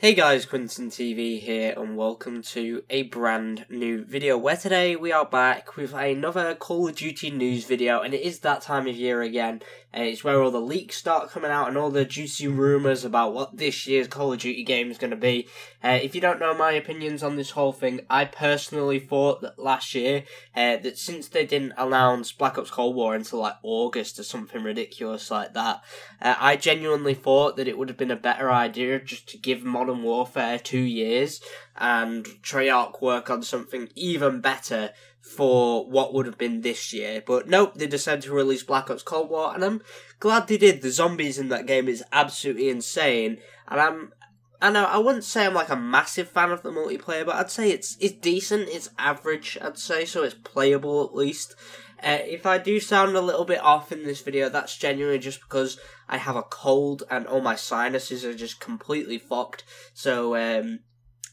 Hey guys, Quinnton TV here, and welcome to a brand new video where today we are back with another Call of Duty news video, and it is that time of year again. Uh, it's where all the leaks start coming out and all the juicy rumours about what this year's Call of Duty game is going to be. Uh, if you don't know my opinions on this whole thing, I personally thought that last year uh, that since they didn't announce Black Ops Cold War until like August or something ridiculous like that, uh, I genuinely thought that it would have been a better idea just to give Modern Modern Warfare two years and Treyarch work on something even better for what would have been this year. But nope, they decided to release Black Ops Cold War, and I'm glad they did. The zombies in that game is absolutely insane, and I'm. I know I wouldn't say I'm like a massive fan of the multiplayer, but I'd say it's it's decent. It's average, I'd say, so it's playable at least. Uh, if I do sound a little bit off in this video, that's genuinely just because I have a cold and all my sinuses are just completely fucked. So, um,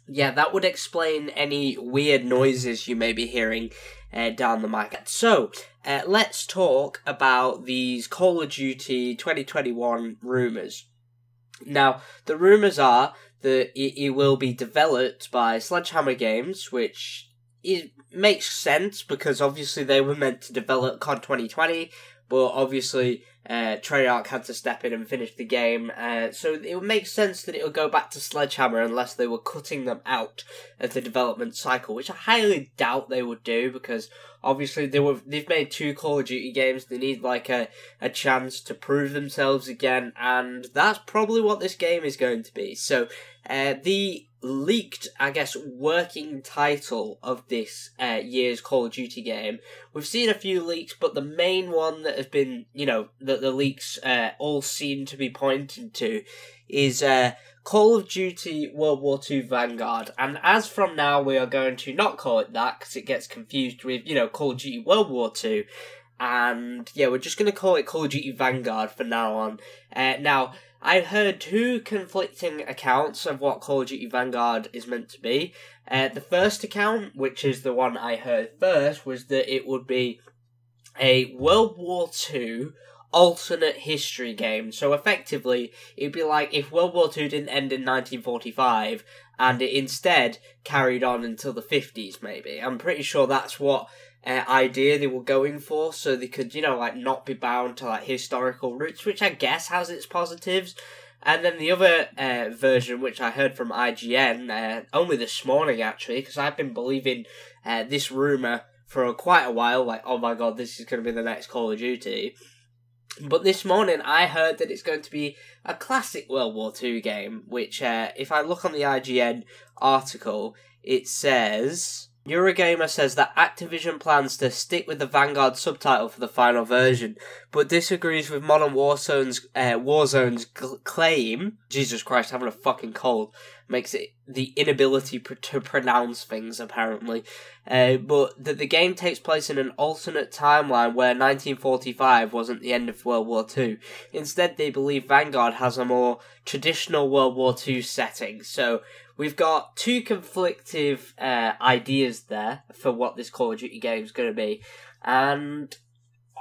yeah, that would explain any weird noises you may be hearing uh, down the mic. So, uh, let's talk about these Call of Duty 2021 rumours. Now, the rumours are that it, it will be developed by Sledgehammer Games, which it makes sense because obviously they were meant to develop COD 2020, but obviously uh, Treyarch had to step in and finish the game. Uh, so it would make sense that it would go back to Sledgehammer unless they were cutting them out of the development cycle, which I highly doubt they would do because obviously they were they've made two Call of Duty games. They need like a a chance to prove themselves again, and that's probably what this game is going to be. So uh, the leaked, I guess, working title of this uh, year's Call of Duty game. We've seen a few leaks, but the main one that has been, you know, that the leaks uh, all seem to be pointing to is uh, Call of Duty World War II Vanguard. And as from now, we are going to not call it that because it gets confused with, you know, Call of Duty World War II. And yeah, we're just going to call it Call of Duty Vanguard from now on. Uh, now, I heard two conflicting accounts of what Call of Duty Vanguard is meant to be. Uh, the first account, which is the one I heard first, was that it would be a World War II alternate history game. So effectively, it'd be like if World War II didn't end in 1945 and it instead carried on until the 50s, maybe. I'm pretty sure that's what uh, idea they were going for, so they could, you know, like not be bound to like historical roots, which I guess has its positives. And then the other uh, version, which I heard from IGN uh, only this morning, actually, because I've been believing uh, this rumor for quite a while, like, oh my god, this is going to be the next Call of Duty. But this morning, I heard that it's going to be a classic World War II game, which, uh, if I look on the IGN article, it says Eurogamer says that Activision plans to stick with the Vanguard subtitle for the final version, but disagrees with Modern Warzone's uh, Warzone's g- claim. Jesus Christ, having a fucking cold makes it the inability pr- to pronounce things apparently. Uh, but that the game takes place in an alternate timeline where 1945 wasn't the end of World War II. Instead, they believe Vanguard has a more traditional World War II setting. So we've got two conflictive uh, ideas there for what this Call of Duty game is going to be, and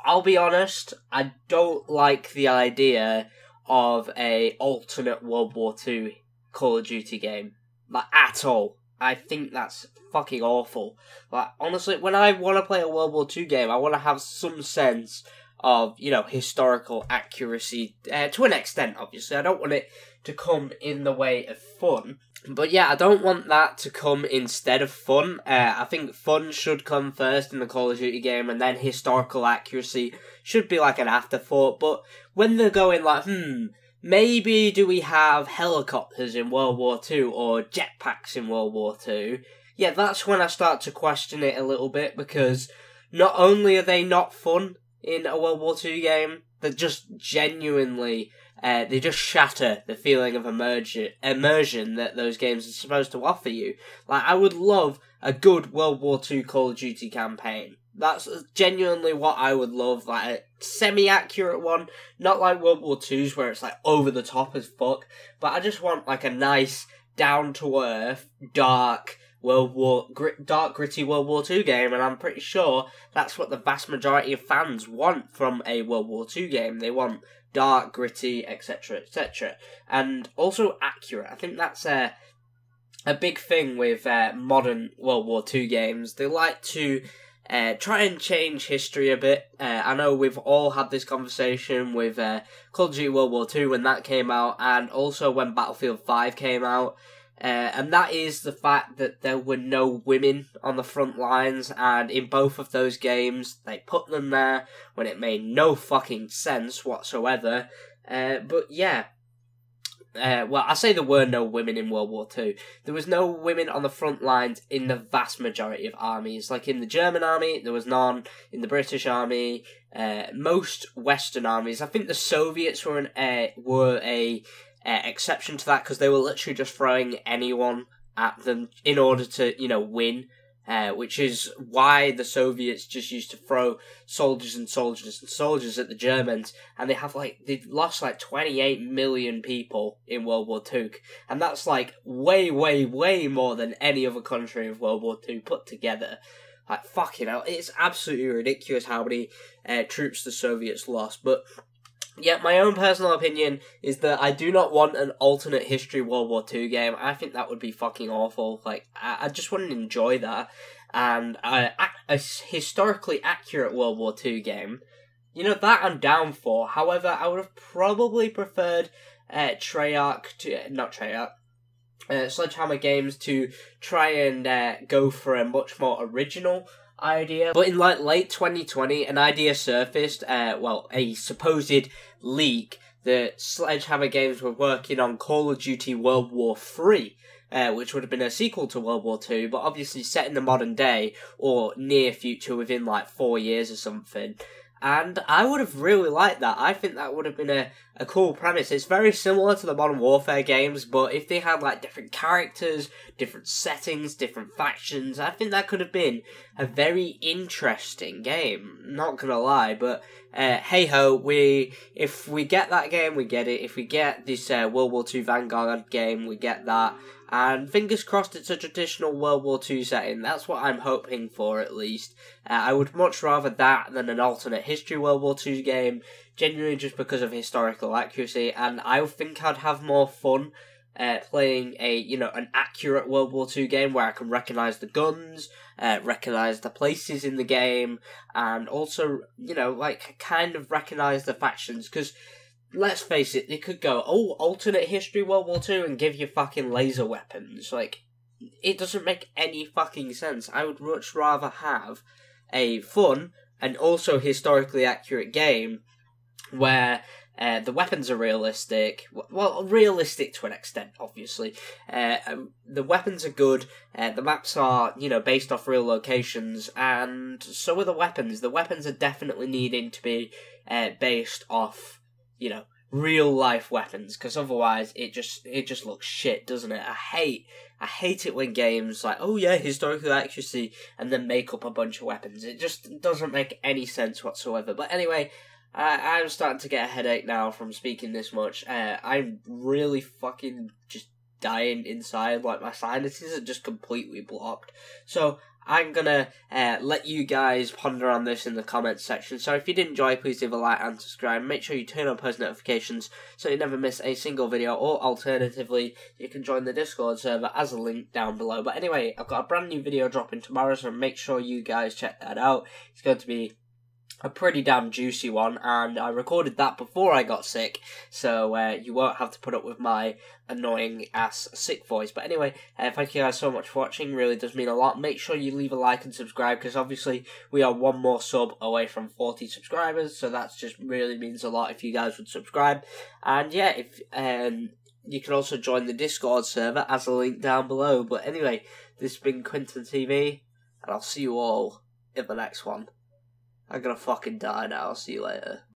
I'll be honest, I don't like the idea of a alternate World War II Call of Duty game, like at all. I think that's fucking awful. Like honestly, when I want to play a World War II game, I want to have some sense of you know historical accuracy uh, to an extent. Obviously, I don't want it to come in the way of fun. But yeah, I don't want that to come instead of fun. Uh, I think fun should come first in the Call of Duty game, and then historical accuracy should be like an afterthought. But when they're going like, hmm, maybe do we have helicopters in World War Two or jetpacks in World War Two? Yeah, that's when I start to question it a little bit because not only are they not fun in a World War Two game, they're just genuinely uh, they just shatter the feeling of immersion, immersion that those games are supposed to offer you. Like, I would love a good World War II Call of Duty campaign. That's genuinely what I would love, like a semi-accurate one, not like World War II's where it's like over the top as fuck, but I just want like a nice, down-to-earth, dark World War grit, dark gritty World War Two game, and I'm pretty sure that's what the vast majority of fans want from a World War Two game. They want dark, gritty, etc., etc., and also accurate. I think that's a a big thing with uh, modern World War Two games. They like to uh, try and change history a bit. Uh, I know we've all had this conversation with uh, Call of Duty World War Two when that came out, and also when Battlefield Five came out. Uh, and that is the fact that there were no women on the front lines, and in both of those games, they put them there when it made no fucking sense whatsoever. Uh, but yeah, uh, well, I say there were no women in World War Two. There was no women on the front lines in the vast majority of armies. Like in the German army, there was none. In the British army, uh, most Western armies. I think the Soviets were an uh, were a uh, exception to that because they were literally just throwing anyone at them in order to, you know, win. Uh, which is why the Soviets just used to throw soldiers and soldiers and soldiers at the Germans, and they have like they've lost like 28 million people in World War Two, and that's like way, way, way more than any other country of World War Two put together. Like fucking hell, it's absolutely ridiculous how many uh, troops the Soviets lost, but yeah, my own personal opinion is that I do not want an alternate history World War II game. I think that would be fucking awful. Like, I, I just wouldn't enjoy that. And a, a historically accurate World War II game, you know, that I'm down for. However, I would have probably preferred uh, Treyarch to, not Treyarch, uh, Sledgehammer Games to try and uh, go for a much more original idea. But in like late 2020, an idea surfaced. Uh, well, a supposed leak that Sledgehammer Games were working on Call of Duty World War Three. Uh, which would have been a sequel to World War Two, but obviously set in the modern day or near future within like four years or something and I would have really liked that. I think that would have been a, a cool premise. It's very similar to the Modern Warfare games, but if they had like different characters, different settings, different factions, I think that could have been a very interesting game. Not gonna lie, but uh, hey ho, we if we get that game, we get it. If we get this uh, World War II Vanguard game, we get that. And fingers crossed it's a traditional World War II setting. That's what I'm hoping for, at least. Uh, I would much rather that than an alternate history World War II game, genuinely just because of historical accuracy. And I think I'd have more fun uh, playing a you know an accurate World War II game where I can recognize the guns, uh, recognize the places in the game, and also you know like kind of recognize the factions because let's face it, they could go, oh, alternate history World War Two and give you fucking laser weapons. Like, it doesn't make any fucking sense. I would much rather have a fun and also historically accurate game where uh, the weapons are realistic. Well, realistic to an extent, obviously. Uh, um, the weapons are good. Uh, the maps are, you know, based off real locations, and so are the weapons. The weapons are definitely needing to be uh, based off you know, real life weapons because otherwise it just it just looks shit, doesn't it? I hate I hate it when games like oh yeah historical accuracy and then make up a bunch of weapons. It just doesn't make any sense whatsoever. But anyway. I, I'm starting to get a headache now from speaking this much. Uh, I'm really fucking just dying inside. Like my sinuses are just completely blocked. So I'm gonna uh, let you guys ponder on this in the comments section. So if you did enjoy, please leave a like and subscribe. Make sure you turn on post notifications so you never miss a single video. Or alternatively, you can join the Discord server as a link down below. But anyway, I've got a brand new video dropping tomorrow, so make sure you guys check that out. It's going to be a pretty damn juicy one, and I recorded that before I got sick, so uh, you won't have to put up with my annoying ass sick voice. But anyway, uh, thank you guys so much for watching, really does mean a lot. Make sure you leave a like and subscribe, because obviously we are one more sub away from 40 subscribers, so that just really means a lot if you guys would subscribe. And yeah, if um, you can also join the Discord server as a link down below. But anyway, this has been Quinnton TV, and I'll see you all in the next one. I'm gonna fucking die now. I'll See you later.